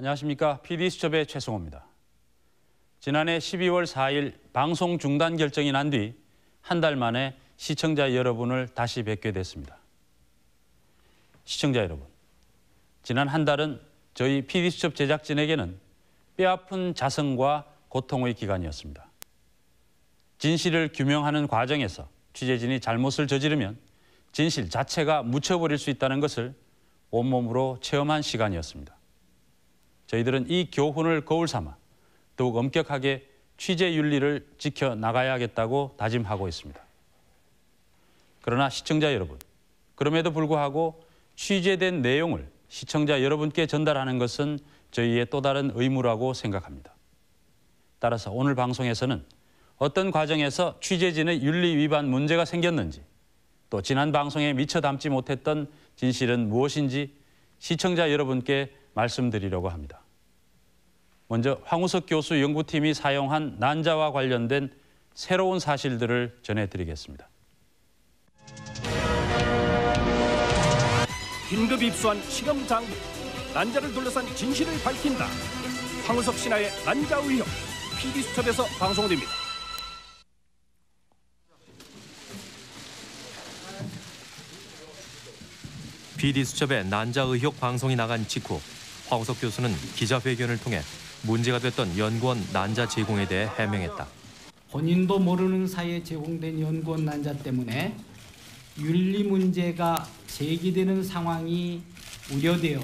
안녕하십니까. PD수첩의 최승호입니다. 지난해 12월 4일 방송 중단 결정이 난 뒤 한 달 만에 시청자 여러분을 다시 뵙게 됐습니다. 시청자 여러분, 지난 한 달은 저희 PD수첩 제작진에게는 뼈아픈 자성과 고통의 기간이었습니다. 진실을 규명하는 과정에서 취재진이 잘못을 저지르면 진실 자체가 묻혀버릴 수 있다는 것을 온몸으로 체험한 시간이었습니다. 저희들은 이 교훈을 거울 삼아 더욱 엄격하게 취재 윤리를 지켜 나가야겠다고 다짐하고 있습니다. 그러나 시청자 여러분, 그럼에도 불구하고 취재된 내용을 시청자 여러분께 전달하는 것은 저희의 또 다른 의무라고 생각합니다. 따라서 오늘 방송에서는 어떤 과정에서 취재진의 윤리 위반 문제가 생겼는지 또 지난 방송에 미처 담지 못했던 진실은 무엇인지 시청자 여러분께 말씀드리려고 합니다. 먼저 황우석 교수 연구팀이 사용한 난자와 관련된 새로운 사실들을 전해드리겠습니다. 긴급 입수한 실험 장비 난자를 둘러싼 진실을 밝힌다. 황우석 신하의 난자 의혹. PD수첩에서 방송됩니다. PD수첩의 난자 의혹 방송이 나간 직후 황우석 교수는 기자회견을 통해 문제가 됐던 연구원 난자 제공에 대해 해명했다. 본인도 모르는 사이에 제공된 연구원 난자 때문에 윤리 문제가 제기되는 상황이 우려되어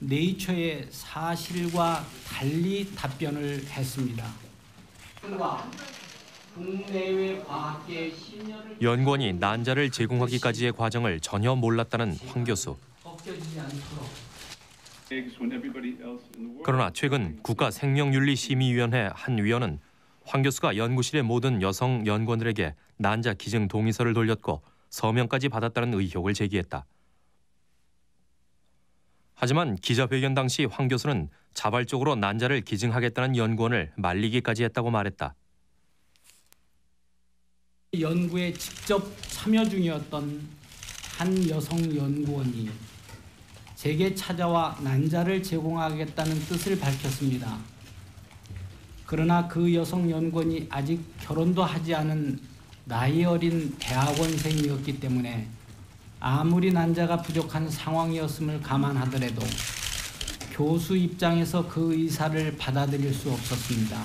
네이처의 사실과 달리 답변을 했습니다. 연구원이 난자를 제공하기까지의 과정을 전혀 몰랐다는 황 교수. 그러나 최근 국가 생명윤리심의위원회 한 위원은 황 교수가 연구실의 모든 여성 연구원들에게 난자 기증 동의서를 돌렸고 서명까지 받았다는 의혹을 제기했다. 하지만 기자회견 당시 황 교수는 자발적으로 난자를 기증하겠다는 연구원을 말리기까지 했다고 말했다. 연구에 직접 참여 중이었던 한 여성 연구원이 제게 찾아와 난자를 제공하겠다는 뜻을 밝혔습니다. 그러나 그 여성 연구원이 아직 결혼도 하지 않은 나이 어린 대학원생이었기 때문에 아무리 난자가 부족한 상황이었음을 감안하더라도 교수 입장에서 그 의사를 받아들일 수 없었습니다.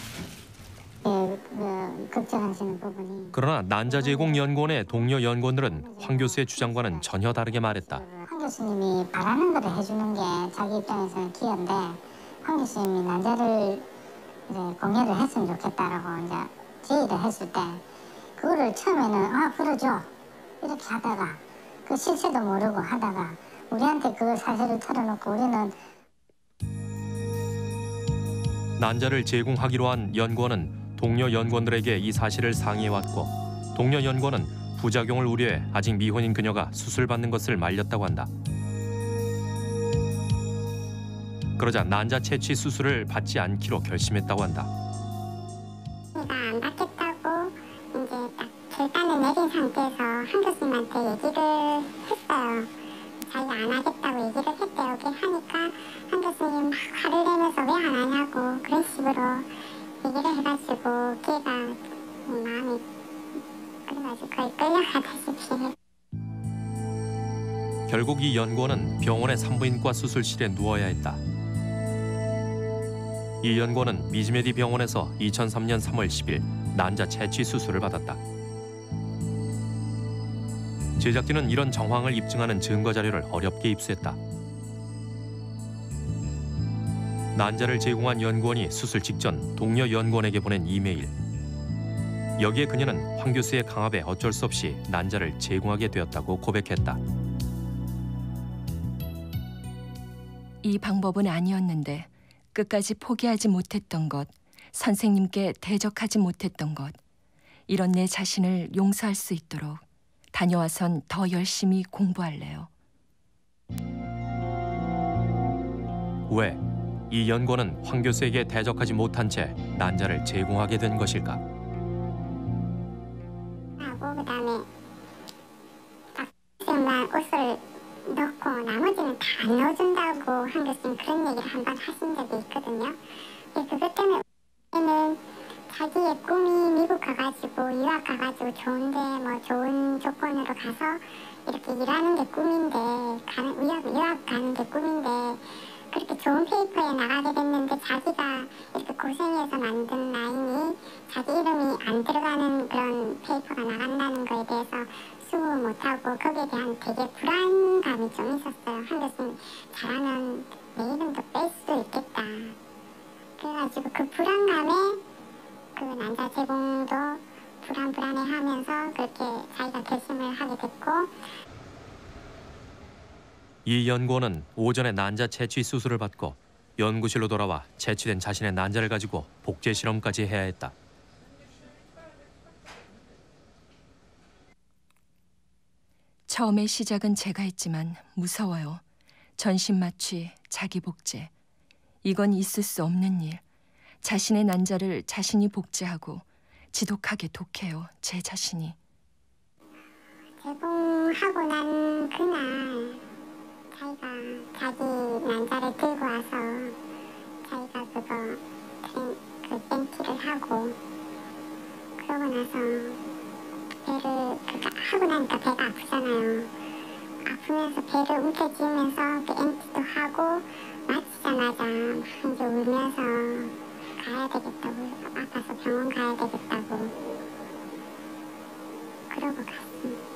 예, 그, 걱정하시는 부분이 그러나 난자 제공 연구원의 동료 연구원들은 황 교수의 주장과는 전혀 다르게 말했다. 황 교수님이 바라는 거를 해주는 게 자기 입장에서는 기여인데 황 교수님이 난자를 이제 공유를 했으면 좋겠다라고 이제 제의를 했을 때 그거를 처음에는 아 그러죠. 이렇게 하다가 그 실체도 모르고 하다가 우리한테 그 사실을 털어놓고 우리는 난자를 제공하기로 한 연구원은 동료 연구원들에게 이 사실을 상의해왔고 동료 연구원은 부작용을 우려해 아직 미혼인 그녀가 수술받는 것을 말렸다고 한다. 그러자 난자 채취 수술을 받지 않기로 결심했다고 한다. 자기가 안 받겠다고 이제 딱 결단을 내린 상태에서 한 교수님한테 얘기를 했어요. 자기가 안 하겠다고 얘기를 했대요. 하니까 한 교수님 막 화를 내면서 왜 안 하냐고 그런 식으로 얘기를 해가지고 걔가 마음이 했 결국 이 연구원은 병원의 산부인과 수술실에 누워야 했다. 이 연구원은 미즈메디 병원에서 2003년 3월 10일 난자 채취 수술을 받았다. 제작진은 이런 정황을 입증하는 증거 자료를 어렵게 입수했다. 난자를 제공한 연구원이 수술 직전 동료 연구원에게 보낸 이메일. 여기에 그녀는 황 교수의 강압에 어쩔 수 없이 난자를 제공하게 되었다고 고백했다. 이 방법은 아니었는데 끝까지 포기하지 못했던 것, 선생님께 대적하지 못했던 것, 이런 내 자신을 용서할 수 있도록 다녀와선 더 열심히 공부할래요. 왜 이 연구원은 황 교수에게 대적하지 못한 채 난자를 제공하게 된 것일까? 하고 그 다음에 딱만 옷을 넣고 나머지는 다 안 넣어준다고 한 교수님 그런 얘기를 한 번 하신 적이 있거든요. 예, 그것 때문에 는 자기의 꿈이 미국 가가지고 유학 가가지고 좋은데 뭐 좋은 조건으로 가서 이렇게 일하는 게 꿈인데 가는 유학, 유학 가는 게 꿈인데 그렇게 좋은 paper에 나가게 됐는데 자기가 이렇게 고생해서 만든 라인이 자기 이름이 안 들어가는 그런 paper가 나간다는 거에 대해서 수긍 못하고 거기에 대한 되게 불안감이 좀 있었어요. 한 교수님 잘하면 내 이름도 뺄수 있겠다. 그래가지고 그 불안감에 그 난자 제공도 불안불안해하면서 그렇게 자기가 결심을 하게 됐고 이 연구원은 오전에 난자 채취 수술을 받고 연구실로 돌아와 채취된 자신의 난자를 가지고 복제 실험까지 해야 했다. 처음에 시작은 제가 했지만 무서워요. 전신 마취, 자기 복제. 이건 있을 수 없는 일. 자신의 난자를 자신이 복제하고 지독하게 독해요. 제 자신이. 제공하고 난 그날 자기가 자기 난자를 들고 와서 자기가 그거 그 벤티를 하고 그러고 나서 배를 그니까 하고 나니까 배가 아프잖아요. 아프면서 배를 움켜쥐면서 그 엠티도 하고 마치자마자 막 이제 울면서 가야 되겠다고 아파서 병원 가야 되겠다고 그러고 갔습니다.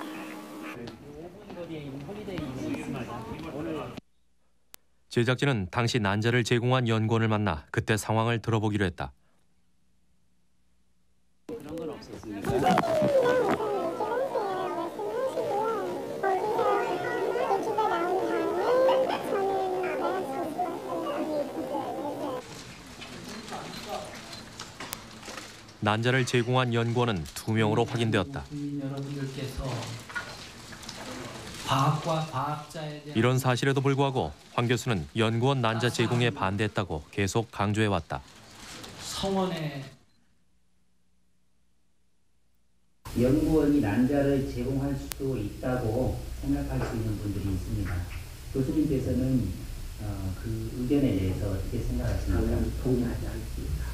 제작진은 당시 난자를 제공한 연구원을 만나 그때 상황을 들어보기로 했다. 난자를 제공한 연구원은 두 명으로 확인되었다. 이런 사실에도 불구하고 황 교수는 연구원 난자 제공에 반대했다고 계속 강조해왔다. 성원에 연구원이 난자를 제공할 수도 있다고 생각할 수 있는 분들이 있습니다. 교수님께서는 어, 그 의견에 대해서 어떻게 생각하십니까? 저는 동의하지 않습니다.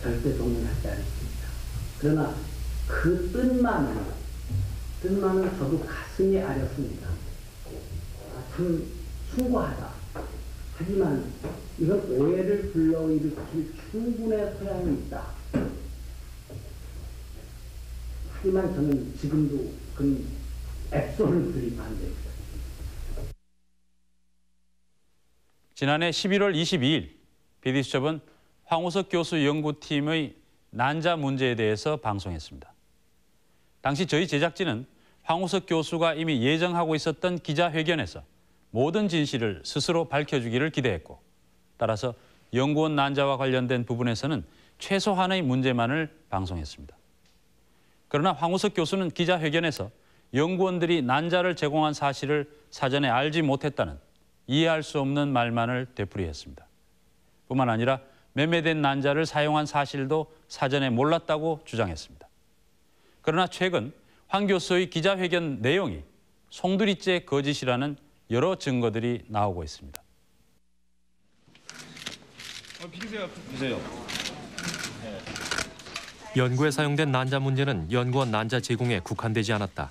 절대 동의하지 않습니다. 그러나 그 뜻만은 뜻만은 저도 가슴이 아렸습니다. 아, 참 숭고하다. 하지만 이건 오해를 불러일으킬 충분의 소양이 있다. 하지만 저는 지금도 그 앱솔루트리 반대입니다. 지난해 11월 22일 BD수첩은 황우석 교수 연구팀의 난자 문제에 대해서 방송했습니다. 당시 저희 제작진은 황우석 교수가 이미 예정하고 있었던 기자회견에서 모든 진실을 스스로 밝혀주기를 기대했고 따라서 연구원 난자와 관련된 부분에서는 최소한의 문제만을 방송했습니다. 그러나 황우석 교수는 기자회견에서 연구원들이 난자를 제공한 사실을 사전에 알지 못했다는 이해할 수 없는 말만을 되풀이했습니다. 뿐만 아니라 매매된 난자를 사용한 사실도 사전에 몰랐다고 주장했습니다. 그러나 최근 황 교수의 기자회견 내용이 송두리째 거짓이라는 여러 증거들이 나오고 있습니다. 연구에 사용된 난자 문제는 연구원 난자 제공에 국한되지 않았다.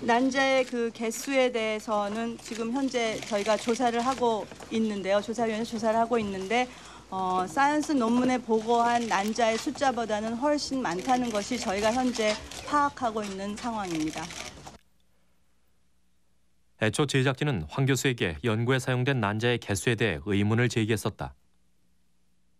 난자의 그 개수에 대해서는 지금 현재 저희가 조사를 하고 있는데요. 조사위원회 조사를 하고 있는데 어, 사이언스 논문에 보고한 난자의 숫자보다는 훨씬 많다는 것이 저희가 현재 파악하고 있는 상황입니다. 애초 제작진은 황 교수에게 연구에 사용된 난자의 개수에 대해 의문을 제기했었다.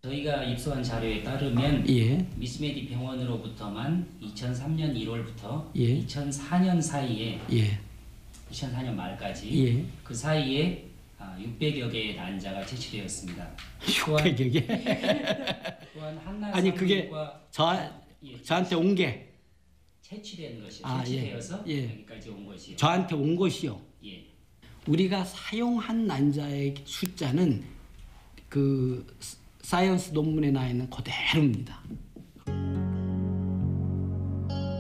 저희가 입수한 자료에 따르면 예, 미스메디 병원으로부터만 2003년 1월부터 예. 2004년 사이에 예, 2004년 말까지 예. 그 사이에 아, 600여 개의 난자가 채취되었습니다. 또한, 600여 개. 또한 아니, 그게 저 예, 저한테 온 게 채취된 것이 아, 예. 채취되어서 예. 여기까지 온 것이요. 저한테 온 것이요. 예. 우리가 사용한 난자의 숫자는 그 사이언스 논문에 나 있는 그대로입니다.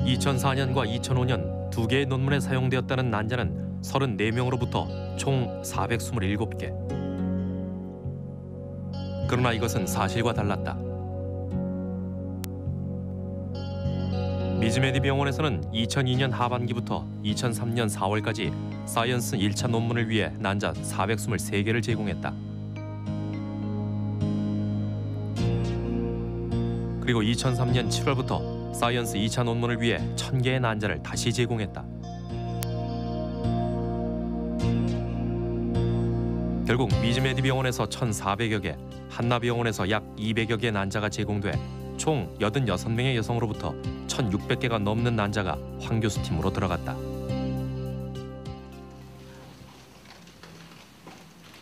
2004년과 2005년 두 개의 논문에 사용되었다는 난자는 34명으로부터 총 427개. 그러나 이것은 사실과 달랐다. 미즈메디 병원에서는 2002년 하반기부터 2003년 4월까지 사이언스 1차 논문을 위해 난자 423개를 제공했다. 그리고 2003년 7월부터 사이언스 2차 논문을 위해 1000개의 난자를 다시 제공했다. 결국 미즈메디 병원에서 1,400여 개, 한나 병원에서 약 200여 개 난자가 제공돼 총 86명의 여성으로부터 1,600개가 넘는 난자가 황 교수 팀으로 들어갔다.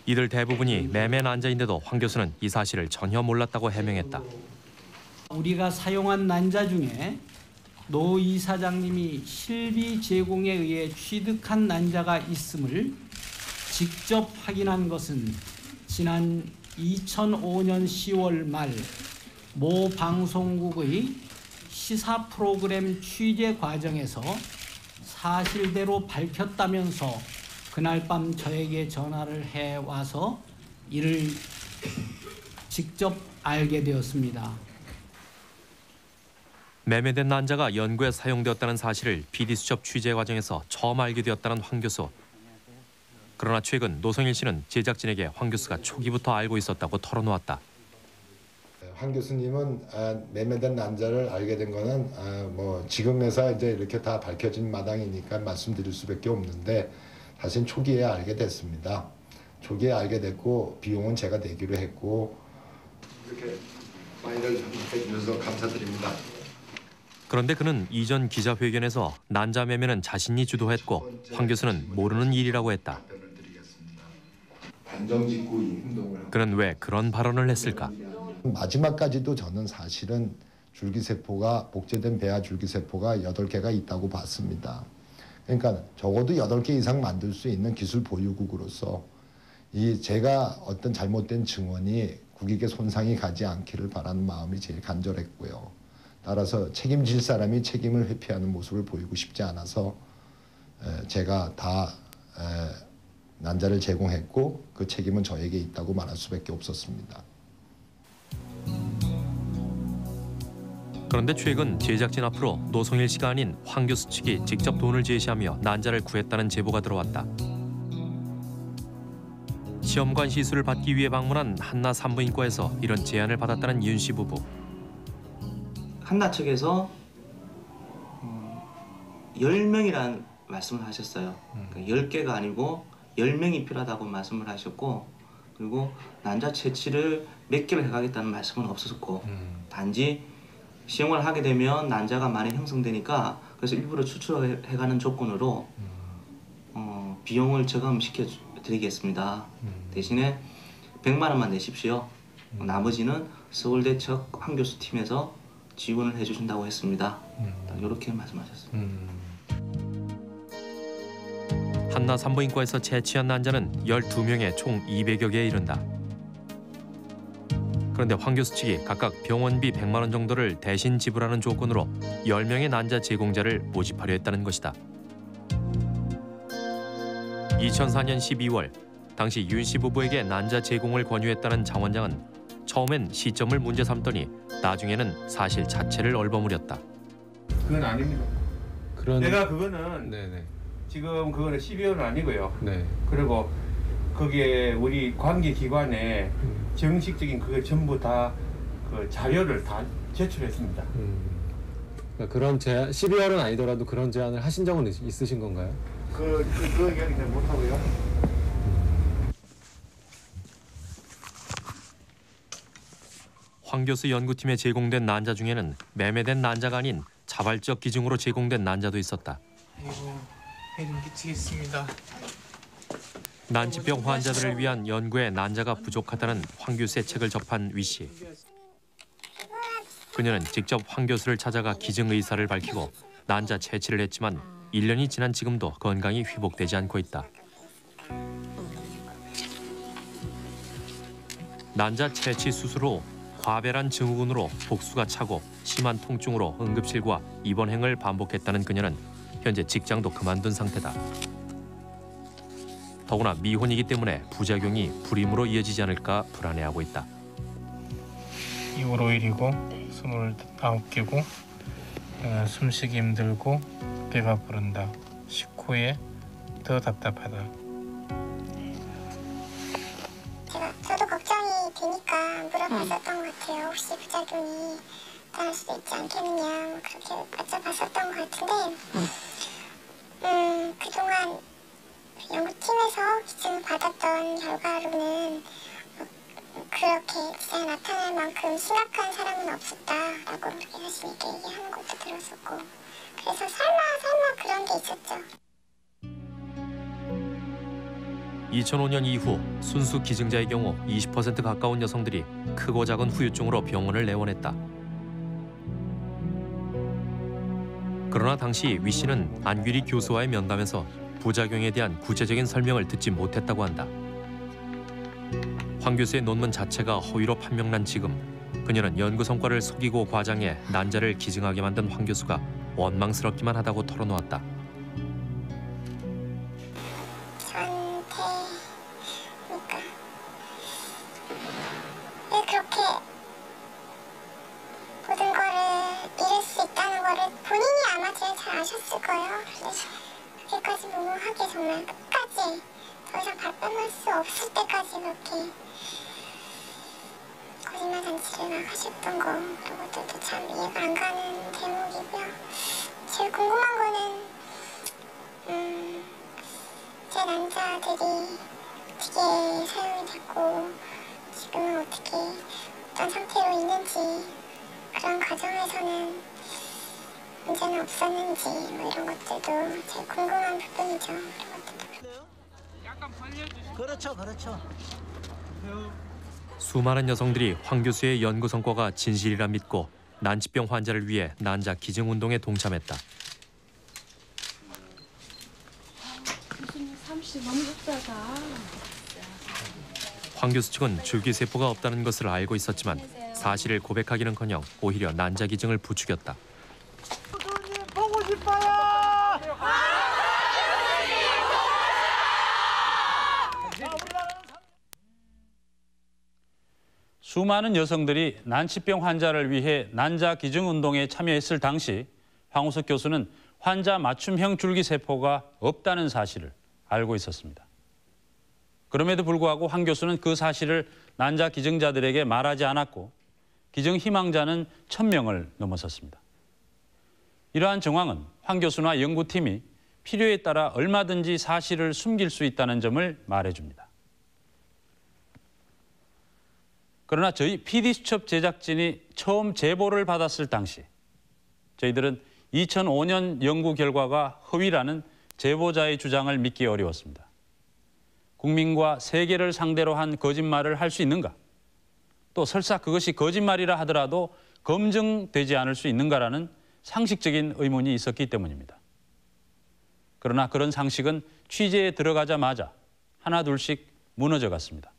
이들 대부분이 매매 난자인데도 황 교수는 이 사실을 전혀 몰랐다고 해명했다. 우리가 사용한 난자 중에 노 이사장님이 실비 제공에 의해 취득한 난자가 있음을 직접 확인한 것은 지난 2005년 10월 말 모 방송국의 시사 프로그램 취재 과정에서 사실대로 밝혔다면서 그날 밤 저에게 전화를 해 와서 이를 직접 알게 되었습니다. 매매된 난자가 연구에 사용되었다는 사실을 PD 수첩 취재 과정에서 처음 알게 되었다는 황 교수. 그러나 최근 노성일 씨는 제작진에게 황 교수가 초기부터 알고 있었다고 털어놓았다. 황 교수님은 아, 매매된 난자를 알게 된 거는 아, 뭐 지금에서 이제 이렇게 다 밝혀진 마당이니까 말씀드릴 수밖에 없는데 사실 초기에 알게 됐습니다. 초기에 알게 됐고 비용은 제가 내기로 했고 이렇게 많이들 해주셔서 감사드립니다. 그런데 그는 이전 기자회견에서 난자 매매는 자신이 주도했고 황 교수는 모르는 일이라고 했다. 반정직구 행동을 그는 왜 그런 발언을 했을까? 마지막까지도 저는 사실은 줄기세포가 복제된 배아 줄기세포가 8개가 있다고 봤습니다. 그러니까 적어도 8개 이상 만들 수 있는 기술 보유국으로서 이 제가 어떤 잘못된 증언이 국익에 손상이 가지 않기를 바라는 마음이 제일 간절했고요. 따라서 책임질 사람이 책임을 회피하는 모습을 보이고 싶지 않아서 에, 제가 다 에, 난자를 제공했고 그 책임은 저에게 있다고 말할 수밖에 없었습니다. 그런데 최근 제작진 앞으로 노성일 씨가 아닌 황 교수 측이 직접 돈을 제시하며 난자를 구했다는 제보가 들어왔다. 시험관 시술을 받기 위해 방문한 한나 산부인과에서 이런 제안을 받았다는 이윤 씨 부부. 한나 측에서 음, 10명이란 말씀을 하셨어요. 그러니까 10개가 아니고 10명이 필요하다고 말씀을 하셨고 그리고 난자 채취를 몇 개를 해가겠다는 말씀은 없었고 단지 시험을 하게 되면 난자가 많이 형성되니까 그래서 일부러 추출해가는 조건으로 어, 비용을 저감시켜 주- 드리겠습니다. 대신에 100만 원만 내십시오. 나머지는 서울대 척황 교수 팀에서 지원을 해주신다고 했습니다. 딱 이렇게 말씀하셨어요. 한나 산부인과에서 채취한 난자는 12명에 총 200여 개에 이른다. 그런데 황 교수 측이 각각 병원비 100만 원 정도를 대신 지불하는 조건으로 10명의 난자 제공자를 모집하려 했다는 것이다. 2004년 12월 당시 윤 씨 부부에게 난자 제공을 권유했다는 장 원장은 처음엔 시점을 문제 삼더니 나중에는 사실 자체를 얼버무렸다. 그건 아닙니다. 그런 내가 그거는 네네 지금 그거는 12월은 아니고요. 네. 그리고 거기에 우리 관계 기관에 정식적인 그게 전부 다 그 자료를 다 제출했습니다. 음. 그러니까 그런 제안 12월은 아니더라도 그런 제안을 하신 적은 있- 있으신 건가요? 그, 그, 그 얘기는 잘 못하고요. 황 교수 연구팀에 제공된 난자 중에는 매매된 난자가 아닌 자발적 기증으로 제공된 난자도 있었다. 아이고 해좀 끼치겠습니다. 난치병 환자들을 위한 연구에 난자가 부족하다는 황 교수의 책을 접한 위 씨. 그녀는 직접 황 교수를 찾아가 기증 의사를 밝히고 난자 채취를 했지만 1년이 지난 지금도 건강이 회복되지 않고 있다. 난자 채취 수술 후 과배란 증후군으로 복수가 차고 심한 통증으로 응급실과 입원행을 반복했다는 그녀는 현재 직장도 그만둔 상태다. 더구나 미혼이기 때문에 부작용이 불임으로 이어지지 않을까 불안해하고 있다. 2월 5일이고 29개고 어, 숨쉬기 힘들고 배가 부른다. 식후에 더 답답하다. 제가 저도 걱정이 되니까 물어봤었던 것 같아요. 혹시 부작용이 나올 수도 있지 않겠느냐 뭐 그렇게 여쭤봤었던 것 같은데 음 그동안 연구팀에서 기증을 받았던 결과로는 뭐 그렇게 기사에 나타날 만큼 심각한 사람은 없었다라고 그렇게 자신 있게 얘기하는 것도 들었었고 그래서 설마 설마 그런 게 있었죠. 2005년 이후 순수 기증자의 경우 20% 가까운 여성들이 크고 작은 후유증으로 병원을 내원했다. 그러나 당시 위 씨는 안규리 교수와의 면담에서 부작용에 대한 구체적인 설명을 듣지 못했다고 한다. 황 교수의 논문 자체가 허위로 판명난 지금 그녀는 연구 성과를 속이고 과장해 난자를 기증하게 만든 황 교수가 원망스럽기만 하다고 털어놓았다. 많은 여성들이 황 교수의 연구 성과가 진실이라 믿고 난치병 환자를 위해 난자 기증 운동에 동참했다. 교수님 30 너무 비싸다. 황 교수 측은 줄기세포가 없다는 것을 알고 있었지만 사실을 고백하기는커녕 오히려 난자 기증을 부추겼다. 보고 싶어요. 수많은 여성들이 난치병 환자를 위해 난자 기증 운동에 참여했을 당시 황우석 교수는 환자 맞춤형 줄기세포가 없다는 사실을 알고 있었습니다. 그럼에도 불구하고 황 교수는 그 사실을 난자 기증자들에게 말하지 않았고 기증 희망자는 1000명을 넘어섰습니다. 이러한 정황은 황 교수나 연구팀이 필요에 따라 얼마든지 사실을 숨길 수 있다는 점을 말해줍니다. 그러나 저희 PD수첩 제작진이 처음 제보를 받았을 당시 저희들은 2005년 연구 결과가 허위라는 제보자의 주장을 믿기 어려웠습니다. 국민과 세계를 상대로 한 거짓말을 할 수 있는가? 또 설사 그것이 거짓말이라 하더라도 검증되지 않을 수 있는가라는 상식적인 의문이 있었기 때문입니다. 그러나 그런 상식은 취재에 들어가자마자 하나 둘씩 무너져 갔습니다.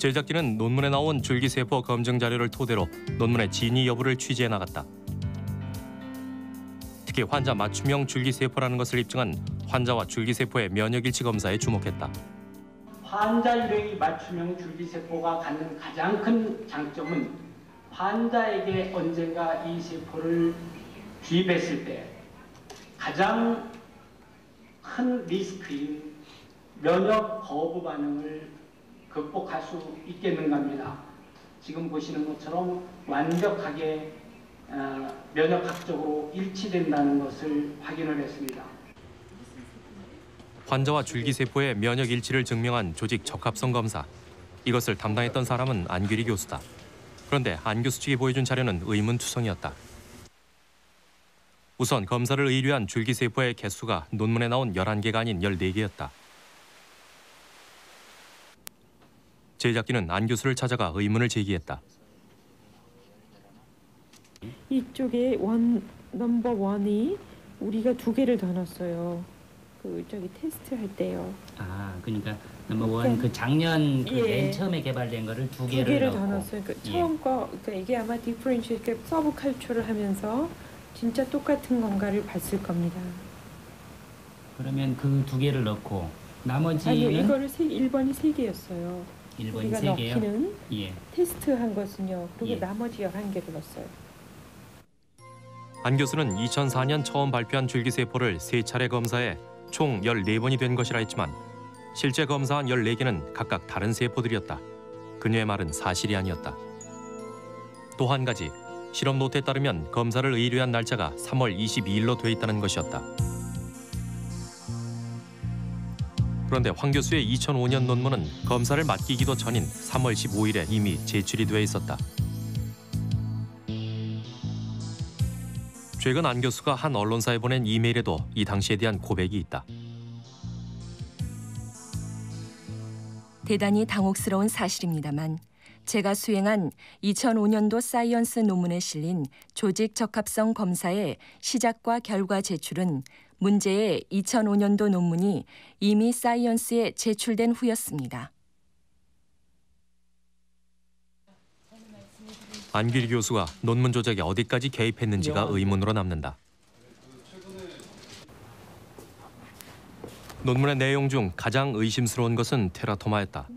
제작진은 논문에 나온 줄기세포 검증 자료를 토대로 논문의 진위 여부를 취재해 나갔다. 특히 환자 맞춤형 줄기세포라는 것을 입증한 환자와 줄기세포의 면역일치 검사에 주목했다. 환자 일행이 맞춤형 줄기세포가 갖는 가장 큰 장점은 환자에게 언젠가 이 세포를 주입했을 때 가장 큰 리스크인 면역 거부 반응을 극복할 수 있겠는가 합니다. 지금 보시는 것처럼 완벽하게 어, 면역학적으로 일치된다는 것을 확인을 했습니다. 환자와 줄기세포의 면역 일치를 증명한 조직 적합성 검사. 이것을 담당했던 사람은 안규리 교수다. 그런데 안 교수 측이 보여준 자료는 의문투성이었다. 우선 검사를 의뢰한 줄기세포의 개수가 논문에 나온 11개가 아닌 14개였다. 제작진은 안 교수를 찾아가 의문을 제기했다. 이쪽에 원 넘버 원이 우리가 두 개를 더 넣었어요. 그 저기 테스트 할 때요. 아, 그러니까 넘버 원 그 작년 그 예. 맨 처음에 개발된 거를 두두 개를, 개를 넣고. 더 넣었어요. 그 예. 처음 거 그러니까 이게 아마 그 서브 칼출을 하면서 진짜 똑같은 건가를 봤을 겁니다. 그러면 그 두 개를 넣고 나머지는 이거를 세, 1번이 세 개였어요. 1번이 우리가 세 개요. 넣기는 예. 테스트한 것은요. 그리고 예. 나머지 11개를 넣었어요. 안 교수는 2004년 처음 발표한 줄기세포를 세 차례 검사해 총 14번이 된 것이라 했지만 실제 검사한 14개는 각각 다른 세포들이었다. 그녀의 말은 사실이 아니었다. 또 한 가지 실험 노트에 따르면 검사를 의뢰한 날짜가 3월 22일로 돼 있다는 것이었다. 그런데 황 교수의 2005년 논문은 검사를 맡기기도 전인 3월 15일에 이미 제출이 돼 있었다. 최근 안 교수가 한 언론사에 보낸 이메일에도 이 당시에 대한 고백이 있다. 대단히 당혹스러운 사실입니다만 제가 수행한 2005년도 사이언스 논문에 실린 조직 적합성 검사의 시작과 결과 제출은 문제의 2005년도 논문이 이미 사이언스에 제출된 후였습니다. 안길 교수가 논문 조작에 어디까지 개입했는지가 의문으로 남는다. 논문의 내용 중 가장 의심스러운 것은 테라토마였다.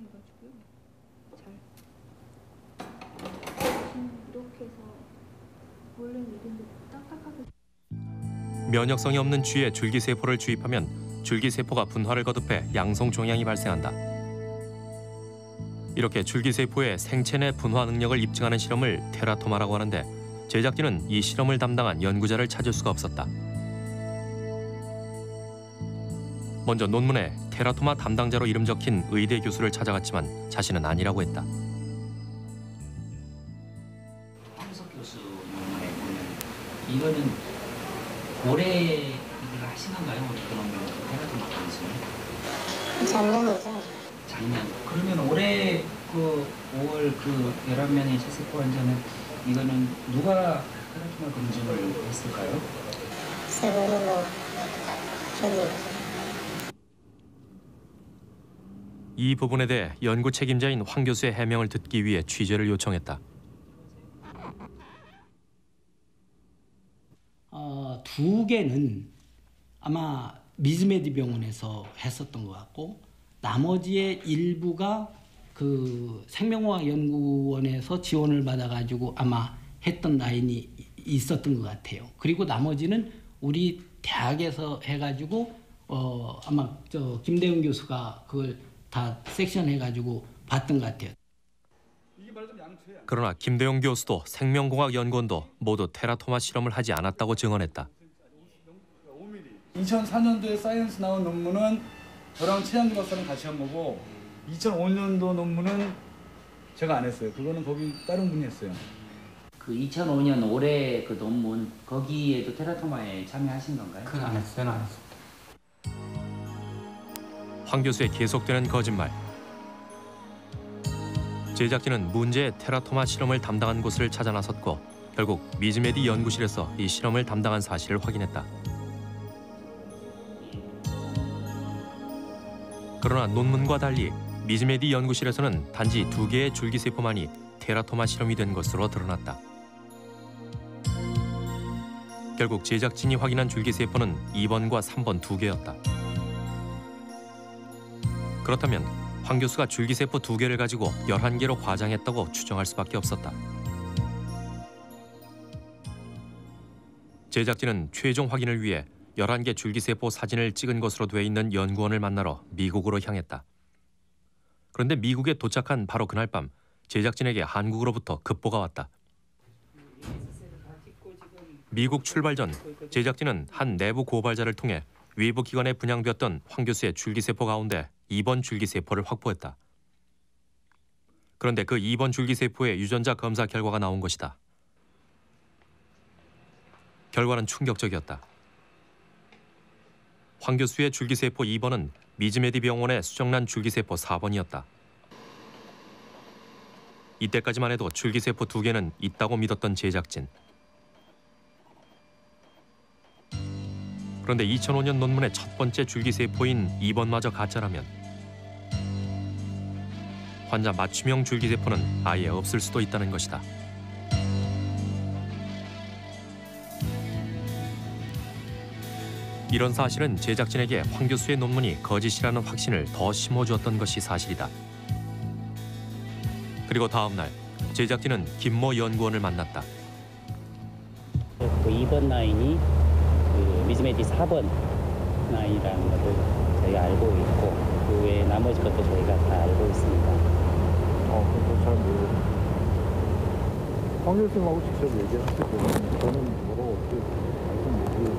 면역성이 없는 쥐에 줄기세포를 주입하면 줄기세포가 분화를 거듭해 양성 종양이 발생한다. 이렇게 줄기세포의 생체 내 분화 능력을 입증하는 실험을 테라토마라고 하는데 제작진은 이 실험을 담당한 연구자를 찾을 수가 없었다. 먼저 논문에 테라토마 담당자로 이름 적힌 의대 교수를 찾아갔지만 자신은 아니라고 했다. 황석 교수 논문에 보면 이거는 올해 일을 건가요? 어떻게 보면 테라토마 관심을? 작년이죠. 작년. 그러면 올해 그 5월 그 11명의 세세포 환자는 이거는 누가 테라토마 검증을 했을까요? 세번은 뭐이 부분에 대해 연구 책임자인 황 교수의 해명을 듣기 위해 취재를 요청했다. 어, 두 개는 아마 미즈메디 병원에서 했었던 것 같고 나머지의 일부가 그 생명공학 연구원에서 지원을 받아가지고 아마 했던 라인이 이- 있었던 것 같아요. 그리고 나머지는 우리 대학에서 해가지고 어 아마 저 김대훈 교수가 그걸 다 섹션 해가지고 봤던 것 같아요. 그러나 김대용 교수도 생명공학 연구원도 모두 teratoma 실험을 하지 않았다고 증언했다. 2004년도에 사이언스 나온 논문은 저랑 최양주 박사랑 같이 한 거고 2005년도 논문은 제가 안 했어요. 그거는 거기 다른 분이 했어요. 그 2005년 올해 그 논문 거기에도 teratoma에 참여하신 건가요? 그건 안 했어요. 안 했어요. 황 교수의 계속되는 거짓말. 제작진은 문제의 테라토마 실험을 담당한 곳을 찾아 나섰고 결국 미즈메디 연구실에서 이 실험을 담당한 사실을 확인했다. 그러나 논문과 달리 미즈메디 연구실에서는 단지 두 개의 줄기세포만이 테라토마 실험이 된 것으로 드러났다. 결국 제작진이 확인한 줄기세포는 2번과 3번 두 개였다. 그렇다면 황 교수가 줄기세포 두 개를 가지고 11개로 과장했다고 추정할 수밖에 없었다. 제작진은 최종 확인을 위해 11개 줄기세포 사진을 찍은 것으로 돼 있는 연구원을 만나러 미국으로 향했다. 그런데 미국에 도착한 바로 그날 밤 제작진에게 한국으로부터 급보가 왔다. 미국 출발 전 제작진은 한 내부 고발자를 통해 외부 기관에 분양되었던 황 교수의 줄기세포 가운데 2번 줄기세포를 확보했다. 그런데 그 2번 줄기세포의 유전자 검사 결과가 나온 것이다. 결과는 충격적이었다. 황 교수의 줄기세포 2번은 미즈메디 병원의 수정란 줄기세포 4번이었다. 이때까지만 해도 줄기세포 두 개는 있다고 믿었던 제작진. 그런데 2005년 논문의 첫 번째 줄기세포인 2번마저 가짜라면 환자 맞춤형 줄기세포는 아예 없을 수도 있다는 것이다. 이런 사실은 제작진에게 황 교수의 논문이 거짓이라는 확신을 더 심어주었던 것이 사실이다. 그리고 다음 날 제작진은 김모 연구원을 만났다. 그 2번 라인이 그 미즈메디 4번 라인이라는 것을 저희가 알고 있고 그 외에 나머지 것도 저희가 다 알고 있습니다. 어, 그거 잘 모르겠어요. 황 교수님하고 직접 얘기하실 때는 저는 뭐라고 어떻게 말씀 못 드리고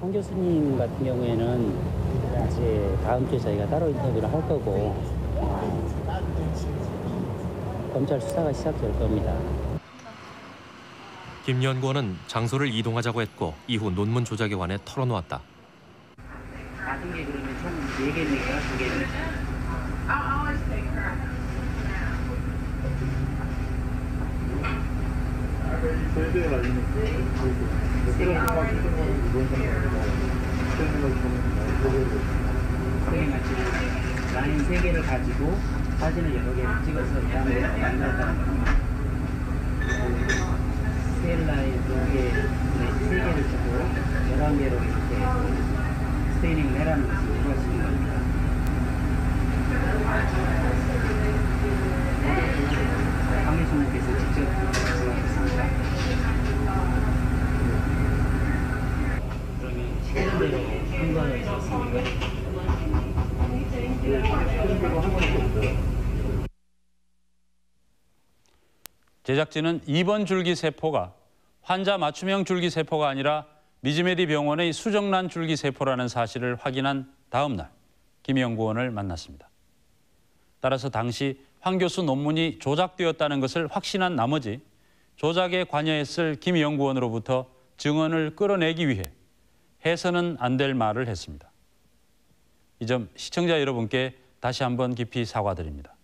황 교수님 같은 경우에는 이제 다음 주에 저희가 따로 인터뷰를 할 거고 어, 검찰 수사가 시작될 겁니다. 김 연구원은 장소를 이동하자고 했고 이후 논문 조작에 관해 털어놓았다. 게 그러면 총 4개입니까? 2개입니까? 세대가 있는 그 세대가 이런 선생님 지금 라인 3개를 가지고 사진을 여러 개를 찍어서 다음에 만들었다는 겁니다. 세 라인 2개, 3개를 찍고 11개로 이렇게 스테이닝을 해라는 것을 요구하시는 겁니다. 황 교수님께서 직접 말씀하셨습니다. 그러면 시키는 대로 한 거는 있었습니까? 제작진은 2번 줄기세포가 환자 맞춤형 줄기세포가 아니라 미즈메디 병원의 수정란 줄기세포라는 사실을 확인한 다음 날김 연구원을 만났습니다. 따라서 당시 황 교수 논문이 조작되었다는 것을 확신한 나머지 조작에 관여했을 김 연구원으로부터 증언을 끌어내기 위해 해서는 안 될 말을 했습니다. 이 점 시청자 여러분께 다시 한번 깊이 사과드립니다.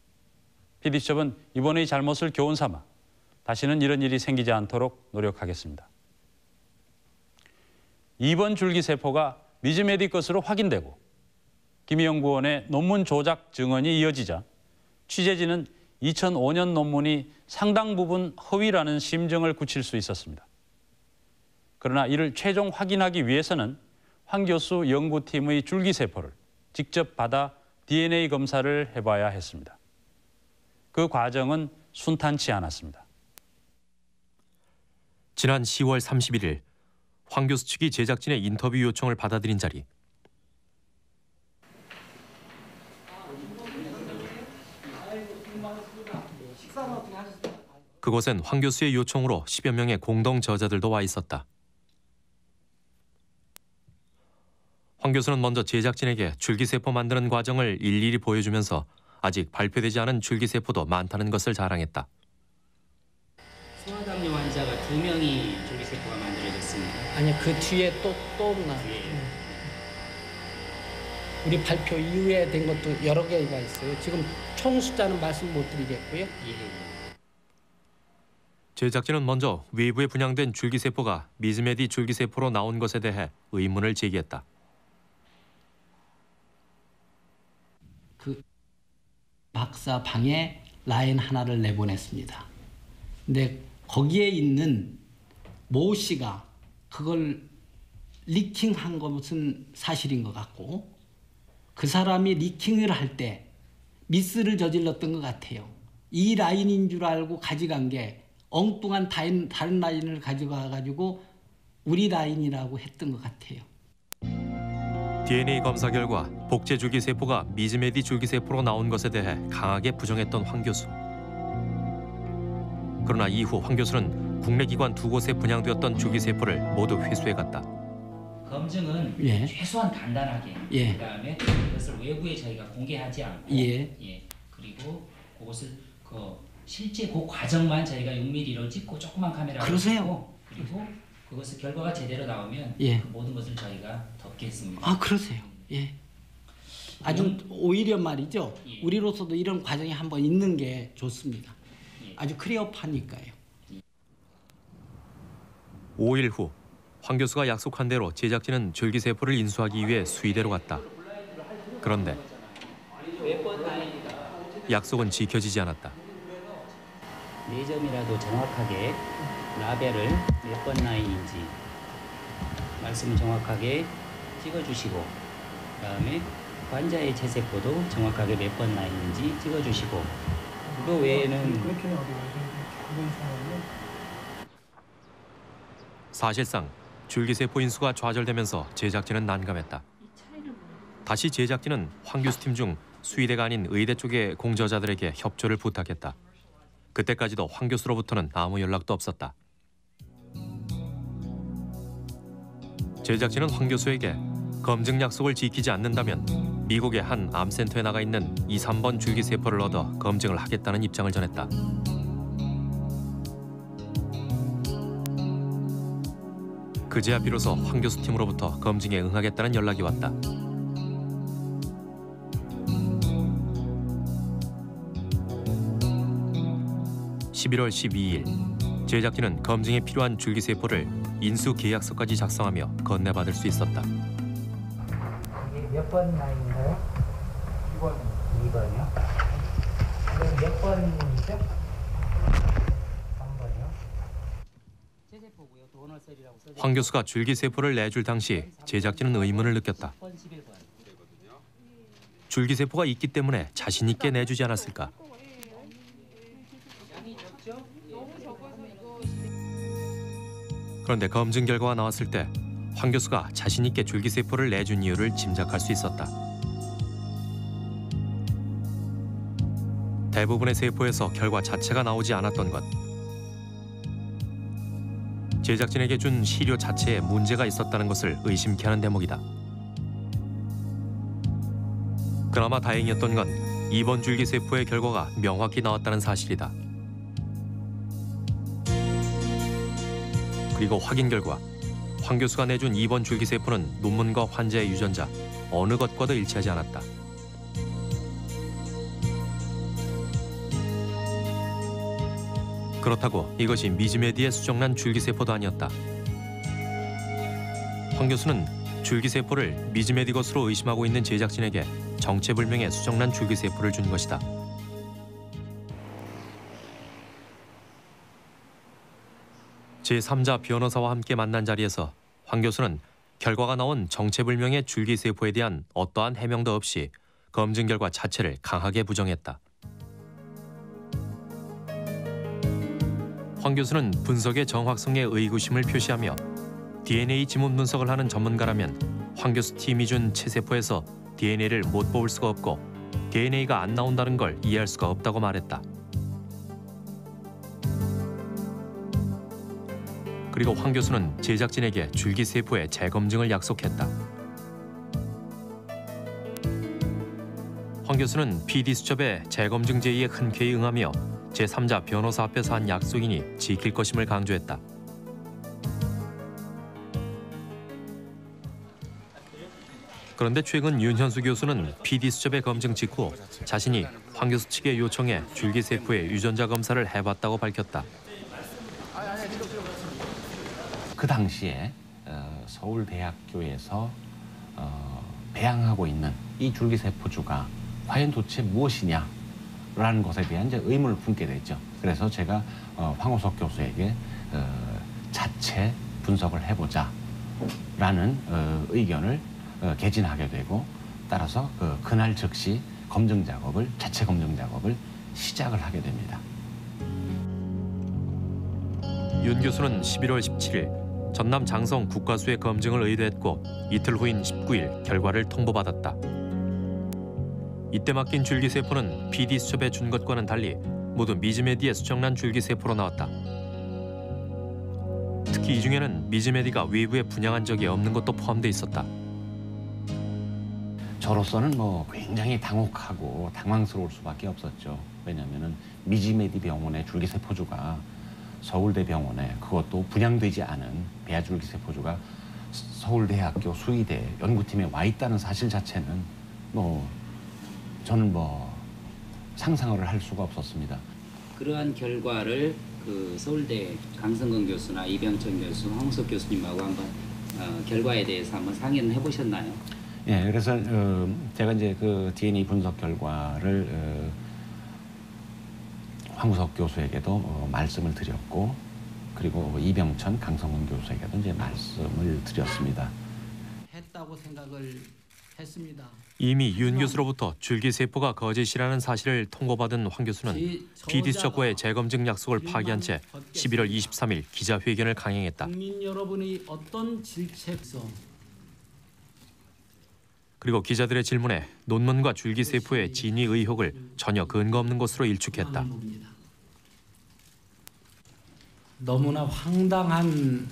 PD수첩은 이번의 잘못을 교훈 삼아 다시는 이런 일이 생기지 않도록 노력하겠습니다. 2번 줄기세포가 미즈메디 것으로 확인되고 김 연구원의 논문 조작 증언이 이어지자 취재진은 2005년 논문이 상당 부분 허위라는 심정을 굳힐 수 있었습니다. 그러나 이를 최종 확인하기 위해서는 황 교수 연구팀의 줄기세포를 직접 받아 DNA 검사를 해봐야 했습니다. 그 과정은 순탄치 않았습니다. 지난 10월 31일 황 교수 측이 제작진의 인터뷰 요청을 받아들인 자리. 그곳엔 황 교수의 요청으로 10여 명의 공동 저자들도 와 있었다. 황 교수는 먼저 제작진에게 줄기세포 만드는 과정을 일일이 보여주면서 아직 발표되지 않은 줄기세포도 많다는 것을 자랑했다. 두 명이 줄기세포가 만들어졌습니다. 아니 그 뒤에 또 또 없나? 우리 발표 이후에 된 것도 여러 개가 있어요. 지금 총 숫자는 말씀 못 드리겠고요. 제작진은 먼저 외부에 분양된 줄기세포가 미즈메디 줄기세포로 나온 것에 대해 의문을 제기했다. 그 박사 방에 라인 하나를 내보냈습니다. 근데 거기에 있는 모 씨가 그걸 리킹한 것은 사실인 것 같고 그 사람이 리킹을 할 때 미스를 저질렀던 것 같아요. 이 라인인 줄 알고 가져간 게 엉뚱한 다른, 다른 라인을 가져가 가지고 우리 라인이라고 했던 것 같아요. DNA 검사 결과 복제 줄기세포가 미즈메디 줄기세포로 나온 것에 대해 강하게 부정했던 황 교수. 그러나 이후 황 교수는 국내 기관 두 곳에 분양되었던 줄기세포를 모두 회수해갔다. 검증은 예. 최소한 간단하게 예. 그다음에 그것을 외부에 저희가 공개하지 않고 예. 그리고 그것을 그 실제 그 과정만 저희가 6mm로 찍고 조그만 카메라로 그러세요. 찍고 그리고 그것을 결과가 제대로 나오면 예. 그 모든 것을 저희가 덮겠습니다. 아 그러세요. 예. 아주 오히려 말이죠. 우리로서도 이런 과정이 한번 있는 게 좋습니다. 아주 크리어파니까요. 5일 후 황 교수가 약속한 대로 제작진은 줄기세포를 인수하기 위해 수의대로 갔다. 그런데. 약속은 지켜지지 않았다. 네 점이라도 정확하게 라벨을 몇 번 라인인지 말씀 정확하게 찍어주시고 그다음에 환자의 체세포도 정확하게 몇번나 있는지 찍어주시고 그거 외에는 사실상 줄기세포 인수가 좌절되면서 제작진은 난감했다. 다시 제작진은 황 교수 팀 중 수의대가 아닌 의대 쪽의 공저자들에게 협조를 부탁했다. 그때까지도 황 교수로부터는 아무 연락도 없었다. 제작진은 황 교수에게 검증 약속을 지키지 않는다면 미국의 한 암센터에 나가 있는 2, 3번 줄기세포를 얻어 검증을 하겠다는 입장을 전했다. 그제야 비로소 황 교수 팀으로부터 검증에 응하겠다는 연락이 왔다. (11월 12일) 제작진은 검증에 필요한 줄기세포를 인수 계약서까지 작성하며 건네받을 수 있었다. 몇번 나인가요? 2번. 2번이요? 이건 몇 번이죠? 3번이요? 체세포고요. 도너셀이라고 써황 교수가 줄기세포를 내줄 당시 제작진은 의문을 느꼈다. 줄기세포가 있기 때문에 자신 있게 내주지 않았을까? 그런데 검증 결과가 나왔을 때 황 교수가 자신 있게 줄기세포를 내준 이유를 짐작할 수 있었다. 대부분의 세포에서 결과 자체가 나오지 않았던 것. 제작진에게 준 시료 자체에 문제가 있었다는 것을 의심케 하는 대목이다. 그나마 다행이었던 건 이번 줄기세포의 결과가 명확히 나왔다는 사실이다. 그리고 확인 결과 황 교수가 내준 2번 줄기세포는 논문과 환자의 유전자 어느 것과도 일치하지 않았다. 그렇다고 이것이 미즈메디에 수정난 줄기세포도 아니었다. 황 교수는 줄기세포를 미즈메디 것으로 의심하고 있는 제작진에게 정체불명의 수정난 줄기세포를 준 것이다. 제3자 변호사와 함께 만난 자리에서 황 교수는 결과가 나온 정체불명의 줄기세포에 대한 어떠한 해명도 없이 검증 결과 자체를 강하게 부정했다. 황 교수는 분석의 정확성에 의구심을 표시하며 DNA 지문 분석을 하는 전문가라면 황 교수 팀이 준 체세포에서 DNA를 못 뽑을 수가 없고 DNA가 안 나온다는 걸 이해할 수가 없다고 말했다. 그리고 황 교수는 제작진에게 줄기세포의 재검증을 약속했다. 황 교수는 PD 수첩의 재검증 제의에 흔쾌히 응하며 제3자 변호사 앞에서 한 약속이니 지킬 것임을 강조했다. 그런데 최근 윤현수 교수는 PD 수첩의 검증 직후 자신이 황 교수 측의 요청에 줄기세포의 유전자 검사를 해봤다고 밝혔다. 그 당시에 어, 서울대학교에서 어, 배양하고 있는 이 줄기세포주가 과연 도대체 무엇이냐라는 것에 대한 이제 의문을 품게 되죠. 그래서 제가 어, 황호석 교수에게 어, 자체 분석을 해보자라는 어, 의견을 어, 개진하게 되고 따라서 그 그날 즉시 검증 작업을 자체 검증 작업을 시작을 하게 됩니다. 윤 교수는 11월 17일 전남 장성 국가수의 검증을 의뢰했고 이틀 후인 19일 결과를 통보받았다. 이때 맡긴 줄기세포는 PD 수첩에 준 것과는 달리 모두 미즈메디에 수정난 줄기세포로 나왔다. 특히 이 중에는 미즈메디가 외부에 분양한 적이 없는 것도 포함돼 있었다. 저로서는 뭐 굉장히 당혹하고 당황스러울 수밖에 없었죠. 왜냐하면 미지메디 병원의 줄기세포주가 서울대 병원에 그것도 분양되지 않은 배아줄기세포주가 서울대학교 수의대 연구팀에 와 있다는 사실 자체는 뭐 저는 뭐 상상을 할 수가 없었습니다. 그러한 결과를 그 서울대 강성근 교수나 이병천 교수, 황석 교수님하고 한번 어, 결과에 대해서 한번 상의는 해보셨나요? 예, 그래서 어, 제가 이제 그 DNA 분석 결과를 어, 황우석 교수에게도 어, 말씀을 드렸고 그리고 이병천, 강성원 교수에게도 이제 말씀을 드렸습니다. 했다고 생각을 했습니다. 이미 윤 교수로부터 줄기세포가 거짓이라는 사실을 통보받은 황 교수는 수첩과의 재검증 약속을 파기한 채 11월 23일 기자회견을 강행했다. 국민 여러분의 어떤 질책서 그리고 기자들의 질문에 논문과 줄기세포의 진위 의혹을 전혀 근거 없는 것으로 일축했다. 너무나 황당한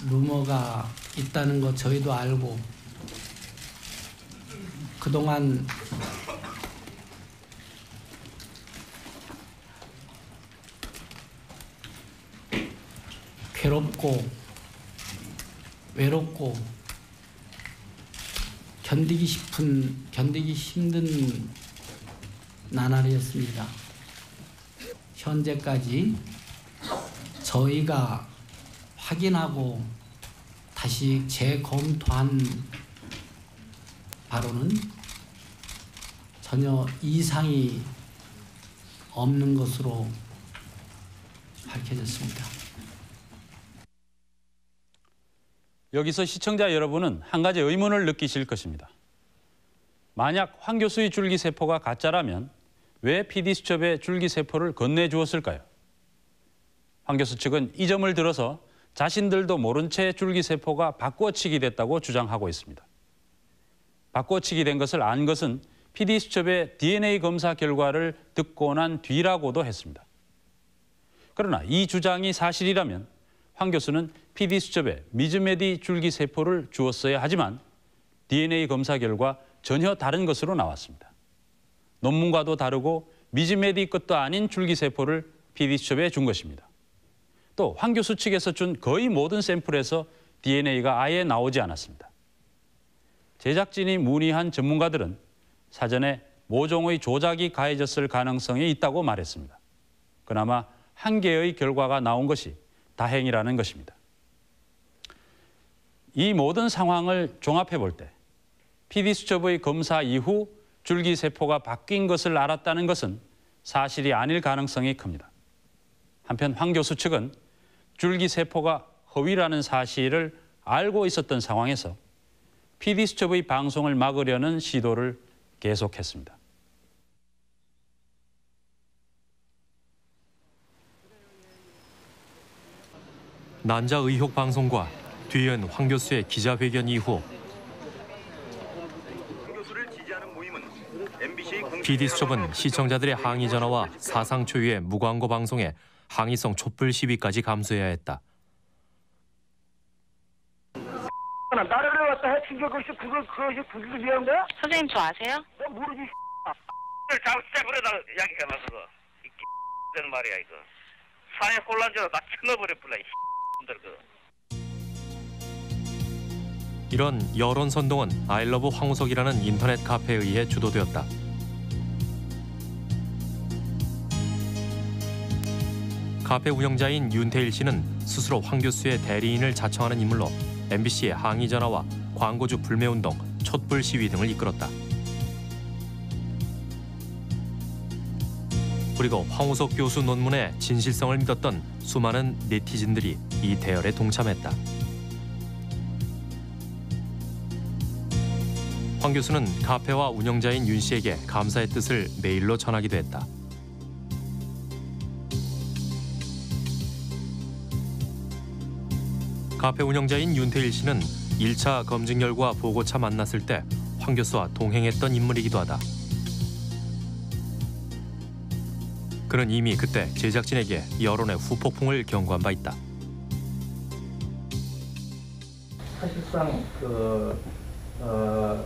루머가 있다는 거 저희도 알고 그동안 괴롭고 외롭고 견디기 싶은 견디기 힘든 나날이었습니다. 현재까지 저희가 확인하고 다시 재검토한 바로는 전혀 이상이 없는 것으로 밝혀졌습니다. 여기서 시청자 여러분은 한 가지 의문을 느끼실 것입니다. 만약 황 교수의 줄기세포가 가짜라면 왜 PD수첩에 줄기세포를 건네주었을까요? 황 교수 측은 이 점을 들어서 자신들도 모른 채 줄기세포가 바꿔치기 됐다고 주장하고 있습니다. 바꿔치기 된 것을 안 것은 PD수첩의 DNA 검사 결과를 듣고 난 뒤라고도 했습니다. 그러나 이 주장이 사실이라면 황 교수는 PD수첩에 미즈메디 줄기세포를 주었어야 하지만 DNA 검사 결과 전혀 다른 것으로 나왔습니다. 논문과도 다르고 미즈메디 것도 아닌 줄기세포를 PD수첩에 준 것입니다. 또 황 교수 측에서 준 거의 모든 샘플에서 DNA가 아예 나오지 않았습니다. 제작진이 문의한 전문가들은 사전에 모종의 조작이 가해졌을 가능성이 있다고 말했습니다. 그나마 한 개의 결과가 나온 것이 다행이라는 것입니다. 이 모든 상황을 종합해 볼 때 PD수첩의 검사 이후 줄기세포가 바뀐 것을 알았다는 것은 사실이 아닐 가능성이 큽니다. 한편 황 교수 측은 줄기세포가 허위라는 사실을 알고 있었던 상황에서 PD수첩의 방송을 막으려는 시도를 계속했습니다. 난자 의혹 방송과 뒤이은 황 교수의 기자회견 이후 PD수첩은 시청자들의 항의 전화와 사상 초유의 무광고 방송에 항의성 촛불 시위까지 감수해야 했다. 나를 갖다 해친 게 그것이 그거 그것이 그게 위한 거야? 선생님 저 아세요? 나 모르지. 잘못해 그러다 이야기가 나서 이 되는 말이야 이거. 사회 혼란적으로 다 쳐넣어버려 불라 이들 그. 이런 여론 선동은 아이러브 황우석이라는 인터넷 카페에 의해 주도되었다. 카페 운영자인 윤태일 씨는 스스로 황 교수의 대리인을 자청하는 인물로 MBC의 항의 전화와 광고주 불매운동, 촛불 시위 등을 이끌었다. 그리고 황우석 교수 논문의 진실성을 믿었던 수많은 네티즌들이 이 대열에 동참했다. 황 교수는 카페와 운영자인 윤 씨에게 감사의 뜻을 메일로 전하기도 했다. 카페 운영자인 윤태일 씨는 1차 검증 결과 보고차 만났을 때 황 교수와 동행했던 인물이기도 하다. 그는 이미 그때 제작진에게 여론의 후폭풍을 경고한 바 있다. 사실상 그 어,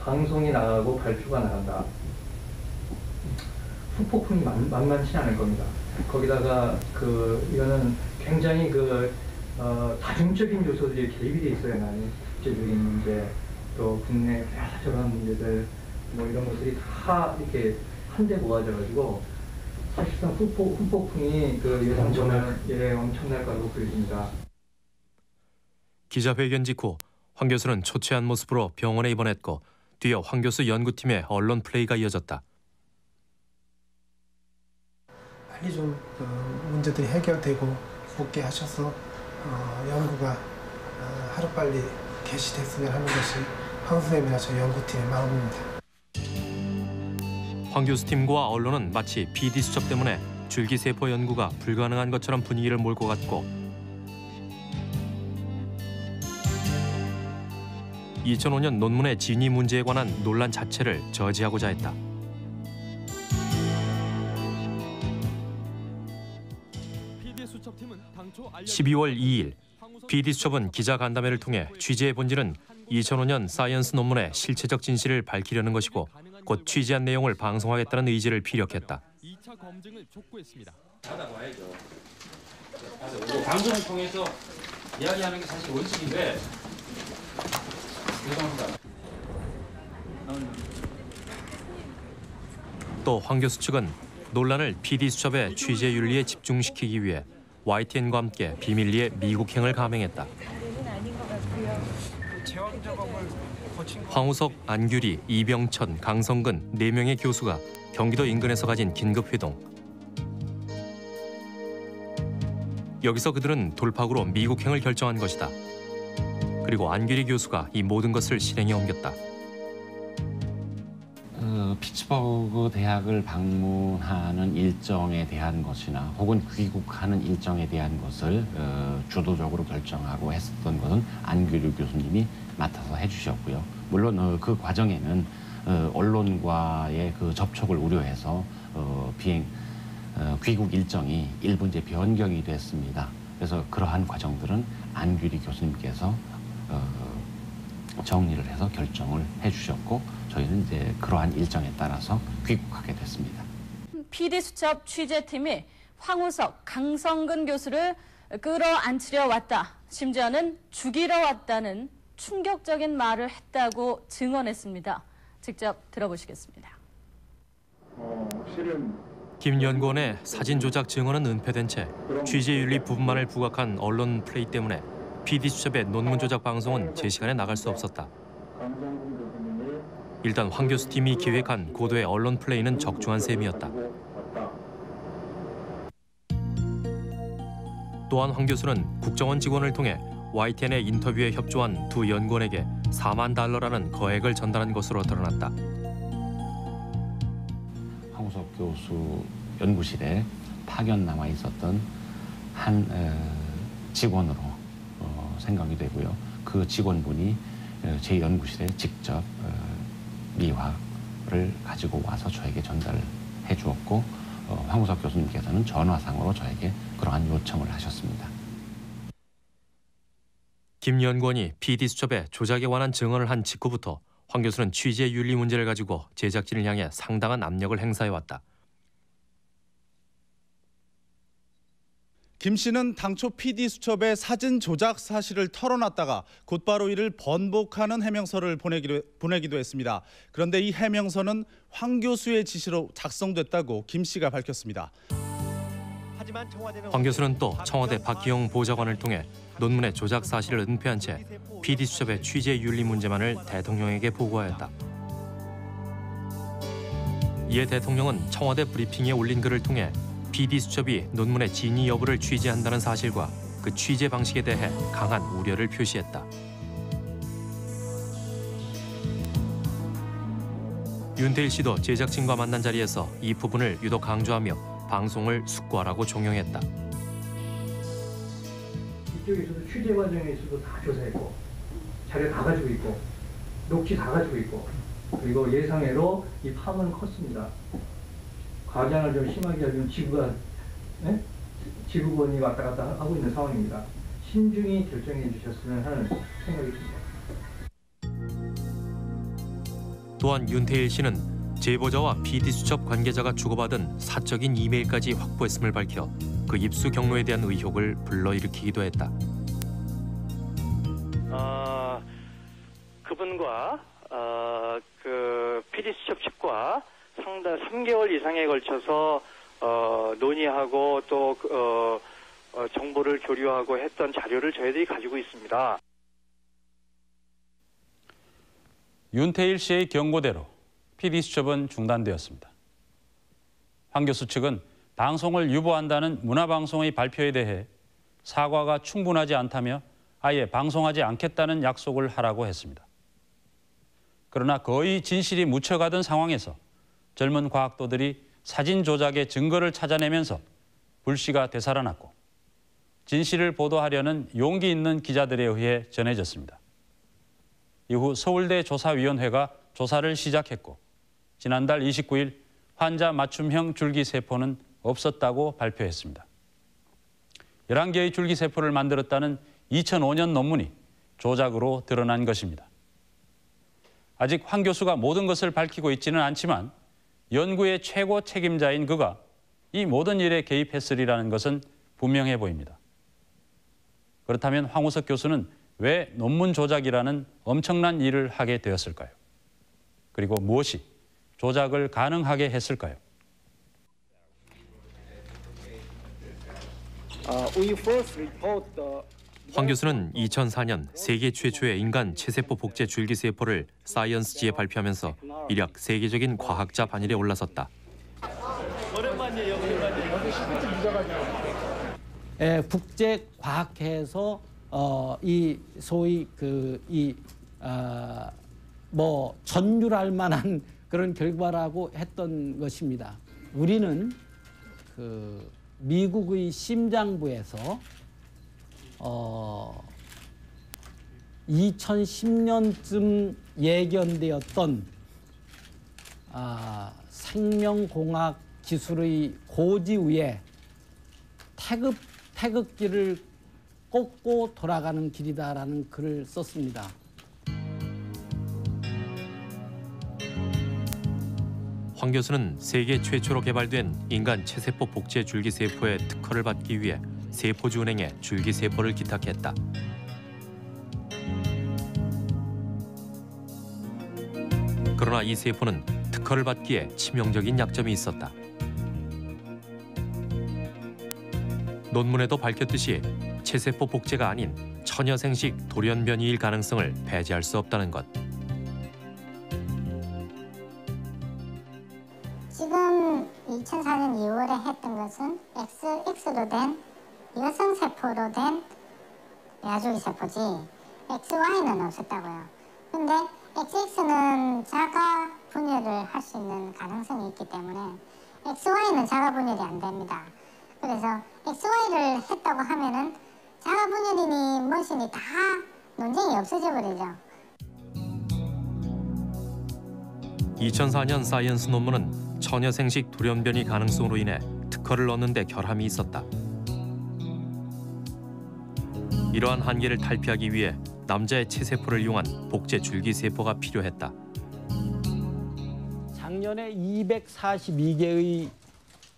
방송이 나가고 발표가 나간다. 후폭풍이 만, 만만치 않을 겁니다. 거기다가 그 이거는 굉장히 그 어, 다중적인 요소들이 개입이 돼. 나는 국제적인 문제, 또 국내 여러저러한 문제들, 뭐 이런 것들이 다 이렇게 한데 모아져가지고 사실상 후폭, 후폭풍이 그 예상보다 예, 엄청날 거라고 보여집니다. 기자회견 직후 황 교수는 초췌한 모습으로 병원에 입원했고 뒤어 황 교수 연구팀의 언론 플레이가 이어졌다. 빨리 좀 그 문제들이 해결되고 복귀하셔서 어, 연구가 어, 하루빨리 개시됐으면 하는 것이 황 선생님이나 저희 연구팀의 마음입니다. 황 교수 팀과 언론은 마치 PD 수첩 때문에 줄기세포 연구가 불가능한 것처럼 분위기를 몰고 갔고 2005년 논문의 진위 문제에 관한 논란 자체를 저지하고자 했다. 12월 2일 PD 수첩은 기자 간담회를 통해 취재의 본질은 2005년 사이언스 논문의 실체적 진실을 밝히려는 것이고 곧 취재한 내용을 방송하겠다는 의지를 피력했다. 2차 검증을 촉구했습니다. 받아봐야죠. 방송을 통해서 이야기하는 게 사실 원칙인데 죄송합니다. 또 황 교수 측은 논란을 PD 수첩의 취재 윤리에 집중시키기 위해 YTN과 함께 비밀리에 미국행을 감행했다. 황우석, 안규리, 이병천, 강성근 네명의 교수가 경기도 인근에서 가진 긴급 회동. 여기서 그들은 돌파구로 미국행을 결정한 것이다. 그리고 안규리 교수가 이 모든 것을 실행에 옮겼다. 어, 피츠버그 대학을 방문하는 일정에 대한 것이나 혹은 귀국하는 일정에 대한 것을 어, 주도적으로 결정하고 했었던 것은 안규류 교수님이 맡아서 해주셨고요. 물론 어, 그 과정에는 어, 언론과의 그 접촉을 우려해서 어, 비행 어, 귀국 일정이 일부 이제 변경이 됐습니다. 그래서 그러한 과정들은 안규리 교수님께서 어, 정리를 해서 결정을 해주셨고 저희는 이제 그러한 일정에 따라서 귀국하게 됐습니다. PD 수첩 취재팀이 황우석, 강성근 교수를 끌어안치려 왔다. 심지어는 죽이러 왔다는 충격적인 말을 했다고 증언했습니다. 직접 들어보시겠습니다. 어, 실은 김 연구원의 사진 조작 증언은 은폐된 채 취재 윤리 부분만을 부각한 언론 플레이 때문에 PD 수첩의 논문 조작 방송은 제 시간에 나갈 수 없었다. 일단 황 교수 팀이 기획한 고도의 언론 플레이는 적중한 셈이었다. 또한 황 교수는 국정원 직원을 통해 YTN의 인터뷰에 협조한 두 연구원에게 4만 달러라는 거액을 전달한 것으로 드러났다. 황우석 교수 연구실에 파견 남아 있었던 한 어, 직원으로 어, 생각이 되고요. 그 직원분이 어, 제 연구실에 직접 어, 미화를 가지고 와서 저에게 전달해 주었고 어, 황우석 교수님께서는 전화상으로 저에게 그러한 요청을 하셨습니다. 김 연구원이 PD 수첩에 조작에 관한 증언을 한 직후부터 황 교수는 취재 윤리 문제를 가지고 제작진을 향해 상당한 압력을 행사해 왔다. 김 씨는 당초 PD 수첩의 사진 조작 사실을 털어놨다가 곧바로 이를 번복하는 해명서를 보내기로, 보내기도 했습니다. 그런데 이 해명서는 황 교수의 지시로 작성됐다고 김 씨가 밝혔습니다. 황 교수는 또 청와대 박기영 보좌관을 통해 논문의 조작 사실을 은폐한 채 PD 수첩의 취재 윤리 문제만을 대통령에게 보고하였다. 이에 대통령은 청와대 브리핑에 올린 글을 통해 PD 수첩이 논문의 진위 여부를 취재한다는 사실과 그 취재 방식에 대해 강한 우려를 표시했다. 윤태일 씨도 제작진과 만난 자리에서 이 부분을 유독 강조하며 방송을 숙고하라고 종용했다. 이쪽에서도 취재 과정에 있어도 다 조사했고 자료 다 가지고 있고 녹취 다 가지고 있고 그리고 예상외로 이 파문은 컸습니다. 과장을 좀 심하게 하면 지구가 네? 지구본이 왔다 갔다 하고 있는 상황입니다. 신중히 결정해 주셨으면 하는 생각이 듭니다. 또한 윤태일 씨는 제보자와 PD 수첩 관계자가 주고받은 사적인 이메일까지 확보했음을 밝혀 그 입수 경로에 대한 의혹을 불러일으키기도 했다. 어, 그분과 어, 그 PD 수첩 측과 상당 3개월 이상에 걸쳐서 어, 논의하고 또 그, 어, 어, 정보를 교류하고 했던 자료를 저희들이 가지고 있습니다. 윤태일 씨의 경고대로 PD 수첩은 중단되었습니다. 황 교수 측은 방송을 유보한다는 문화방송의 발표에 대해 사과가 충분하지 않다며 아예 방송하지 않겠다는 약속을 하라고 했습니다. 그러나 거의 진실이 묻혀가던 상황에서 젊은 과학도들이 사진 조작의 증거를 찾아내면서 불씨가 되살아났고 진실을 보도하려는 용기 있는 기자들에 의해 전해졌습니다. 이후 서울대 조사위원회가 조사를 시작했고 지난달 29일 환자 맞춤형 줄기세포는 없었다고 발표했습니다. 11개의 줄기세포를 만들었다는 2005년 논문이 조작으로 드러난 것입니다. 아직 황 교수가 모든 것을 밝히고 있지는 않지만 연구의 최고 책임자인 그가 이 모든 일에 개입했으리라는 것은 분명해 보입니다. 그렇다면 황우석 교수는 왜 논문 조작이라는 엄청난 일을 하게 되었을까요? 그리고 무엇이 조작을 가능하게 했을까요? 황 교수는 2004년 세계 최초의 인간 체세포 복제 줄기세포를 사이언스지에 발표하면서 이력 세계적인 과학자 반열에 올라섰다. 예, 국제 과학회에서 어, 이 소위 그이뭐 전율할 만한 그런 결과라고 했던 것입니다. 우리는 그 미국의 심장부에서 어 2010년쯤 예견되었던 아, 생명공학 기술의 고지 위에 태극 태극기를 꽂고 돌아가는 길이다라는 글을 썼습니다. 황 교수는 세계 최초로 개발된 인간 체세포 복제 줄기세포의 특허를 받기 위해 세포주은행에 줄기세포를 기탁했다. 그러나 이 세포는 특허를 받기에 치명적인 약점이 있었다. 논문에도 밝혔듯이 체세포 복제가 아닌 처녀생식 돌연 변이일 가능성을 배제할 수 없다는 것. 지금 2004년 2월에 했던 것은 XX로 된 여성 세포로 된 야주기 세포지 XY는 없었다고요. 근데 XX는 자가 분열을 할 수 있는 가능성이 있기 때문에 XY는 자가 분열이 안 됩니다. 그래서 XY를 했다고 하면은 자가 분열이니 무엇이니 다 논쟁이 없어져 버리죠. 2004년 사이언스 논문은 처녀생식 돌연변이 가능성으로 인해 특허를 얻는 데 결함이 있었다. 이러한 한계를 탈피하기 위해 남자의 체세포를 이용한 복제 줄기 세포가 필요했다. 작년에 242개의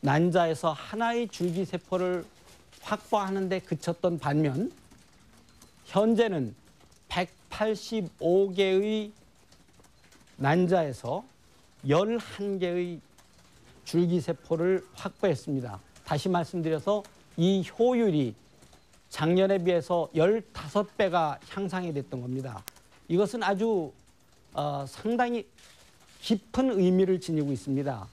난자에서 하나의 줄기 세포를 확보하는 데 그쳤던 반면 현재는 185개의 난자에서 11개의 줄기세포를 확보했습니다. 다시 말씀드려서 이 효율이 작년에 비해서 15배가 향상이 됐던 겁니다. 이것은 아주 어, 상당히 깊은 의미를 지니고 있습니다.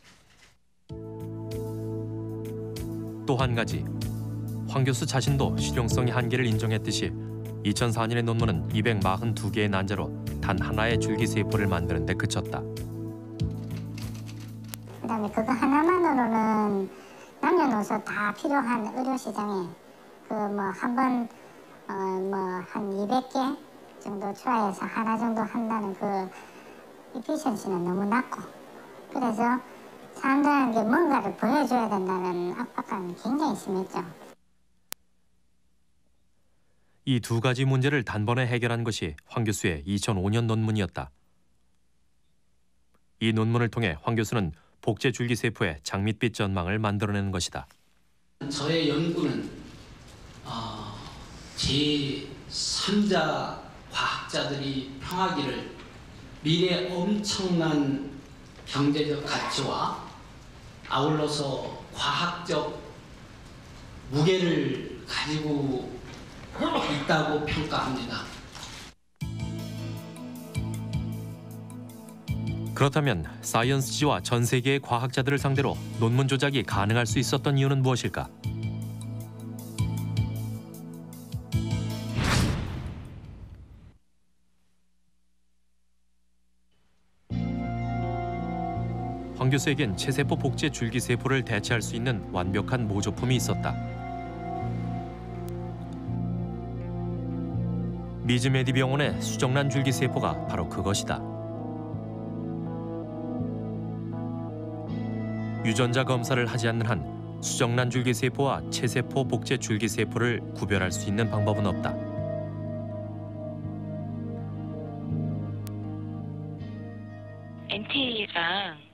또 한 가지, 황 교수 자신도 실용성의 한계를 인정했듯이 2004년의 논문은 242개의 난자로 단 하나의 줄기세포를 만드는 데 그쳤다. 그다음에 그거 하나만으로는 남녀노소 다 필요한 의료 시장에 그 뭐 한 번 어 뭐 한 200개 정도 트라이해서 하나 정도 한다는 그 이피션시는 너무 낮고 그래서 사람들에게 뭔가를 보여줘야 된다는 압박감이 굉장히 심했죠. 이 두 가지 문제를 단번에 해결한 것이 황 교수의 2005년 논문이었다. 이 논문을 통해 황 교수는 복제 줄기세포의 장밋빛 전망을 만들어내는 것이다. 저의 연구는 어, 제3자 과학자들이 평하기를 미래 엄청난 경제적 가치와 아울러서 과학적 무게를 가지고 있다고 평가합니다. 그렇다면 사이언스지와 전 세계의 과학자들을 상대로 논문 조작이 가능할 수 있었던 이유는 무엇일까? 교수에겐 체세포 복제 줄기세포를 대체할 수 있는 완벽한 모조품이 있었다. 미즈메디 병원의 수정란 줄기세포가 바로 그것이다. 유전자 검사를 하지 않는 한 수정란 줄기세포와 체세포 복제 줄기세포를 구별할 수 있는 방법은 없다. NTA랑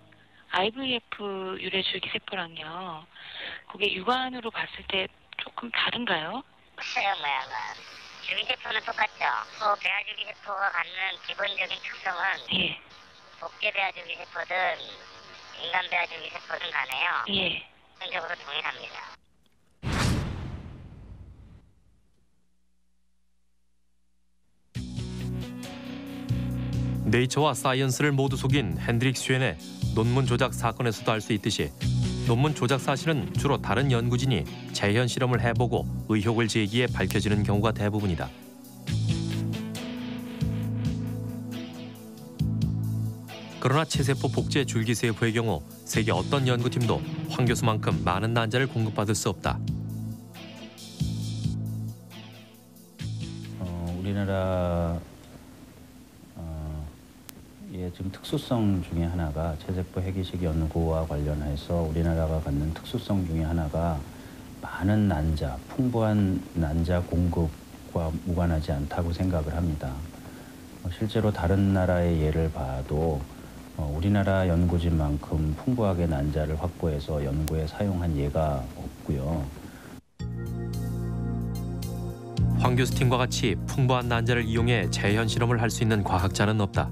IVF 유래 줄기세포랑요. 그게 육안으로 봤을 때 조금 다른가요? 글쎄요, 뭐야, 뭐. 줄기세포는 똑같죠. 또 배아줄기세포가 갖는 기본적인 특성은 예. 복제 배아줄기세포든 인간 배아줄기세포든 간에요. 예. 기본적으로 동일합니다. 네이처와 사이언스를 모두 속인 핸드릭 슈엔의 논문 조작 사건에서도 알 수 있듯이 논문 조작 사실은 주로 다른 연구진이 재현 실험을 해보고 의혹을 제기해 밝혀지는 경우가 대부분이다. 그러나 체세포 복제 줄기세포의 경우 세계 어떤 연구팀도 황 교수만큼 많은 난자를 공급받을 수 없다. 어, 우리나라 어, 예, 지금 특수성 중에 하나가 체세포 해기식 연구와 관련해서 우리나라가 갖는 특수성 중에 하나가 많은 난자, 풍부한 난자 공급과 무관하지 않다고 생각을 합니다. 어, 실제로 다른 나라의 예를 봐도 어, 우리나라 연구진만큼 풍부하게 난자를 확보해서 연구에 사용한 예가 없고요. 황 교수 팀과 같이 풍부한 난자를 이용해 재현 실험을 할 수 있는 과학자는 없다.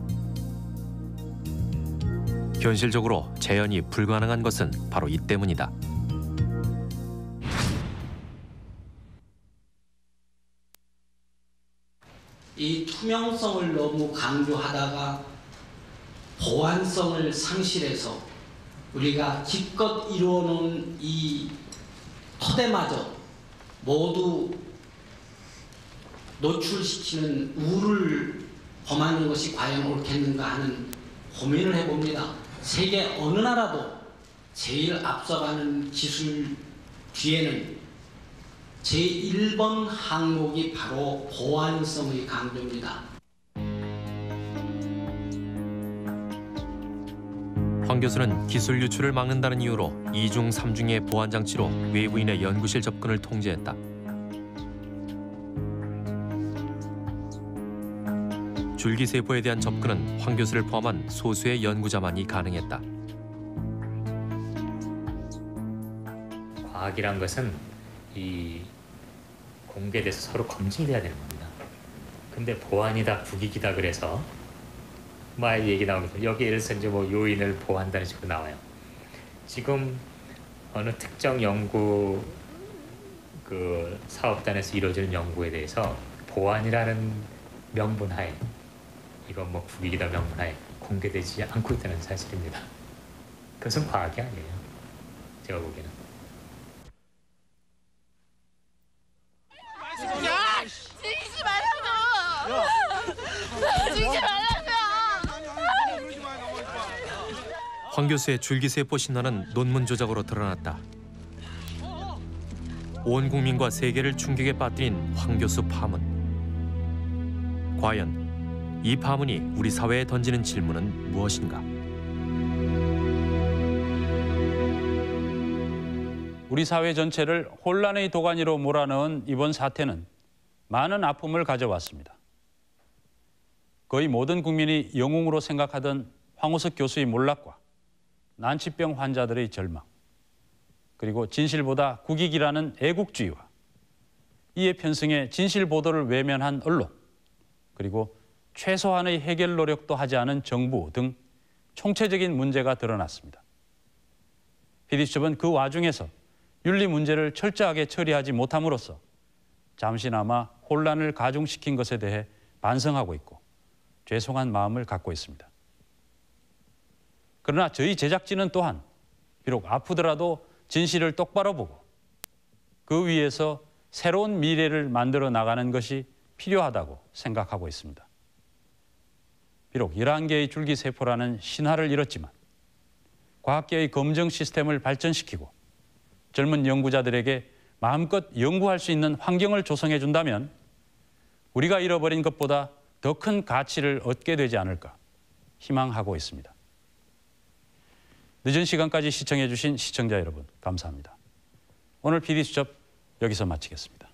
현실적으로 재현이 불가능한 것은 바로 이 때문이다. 이 투명성을 너무 강조하다가 보안성을 상실해서 우리가 기껏 이루어놓은 이 토대마저 모두 노출시키는 우를 범하는 것이 과연 옳겠는가 하는 고민을 해봅니다. 세계 어느 나라도 제일 앞서가는 기술 뒤에는 제1번 항목이 바로 보안성의 강조입니다. 황 교수는 기술 유출을 막는다는 이유로 이중삼중의 보안 장치로 외부인의 연구실 접근을 통제했다. 줄기세포에 대한 접근은 황 교수를 포함한 소수의 연구자만이 가능했다. 과학이란 것은 이 공개돼서 서로 검증돼야 되는 겁니다. 근데 보안이다 국익이다 그래서 막 얘기 나오면서 여기 예를 들어서 이제 뭐 요인을 보호한다는 식으로 나와요. 지금 어느 특정 연구 그 사업단에서 이루어지는 연구에 대해서 보안이라는 명분 하에 이건 뭐 국익이다 명분 하에 공개되지 않고 있다는 사실입니다. 그것은 과학이 아니에요. 제가 보기에는. 야! 지지 말라고! 지지 말라고! 황 교수의 줄기세포 신화는 논문 조작으로 드러났다. 온 국민과 세계를 충격에 빠뜨린 황 교수 파문. 과연 이 파문이 우리 사회에 던지는 질문은 무엇인가? 우리 사회 전체를 혼란의 도가니로 몰아넣은 이번 사태는 많은 아픔을 가져왔습니다. 거의 모든 국민이 영웅으로 생각하던 황우석 교수의 몰락과 난치병 환자들의 절망, 그리고 진실보다 국익이라는 애국주의와 이에 편승해 진실 보도를 외면한 언론, 그리고 최소한의 해결 노력도 하지 않은 정부 등 총체적인 문제가 드러났습니다. PD수첩은 그 와중에서 윤리 문제를 철저하게 처리하지 못함으로써 잠시나마 혼란을 가중시킨 것에 대해 반성하고 있고 죄송한 마음을 갖고 있습니다. 그러나 저희 제작진은 또한 비록 아프더라도 진실을 똑바로 보고 그 위에서 새로운 미래를 만들어 나가는 것이 필요하다고 생각하고 있습니다. 비록 11개의 줄기세포라는 신화를 잃었지만 과학계의 검증 시스템을 발전시키고 젊은 연구자들에게 마음껏 연구할 수 있는 환경을 조성해 준다면 우리가 잃어버린 것보다 더 큰 가치를 얻게 되지 않을까 희망하고 있습니다. 늦은 시간까지 시청해 주신 시청자 여러분 감사합니다. 오늘 PD수첩 여기서 마치겠습니다.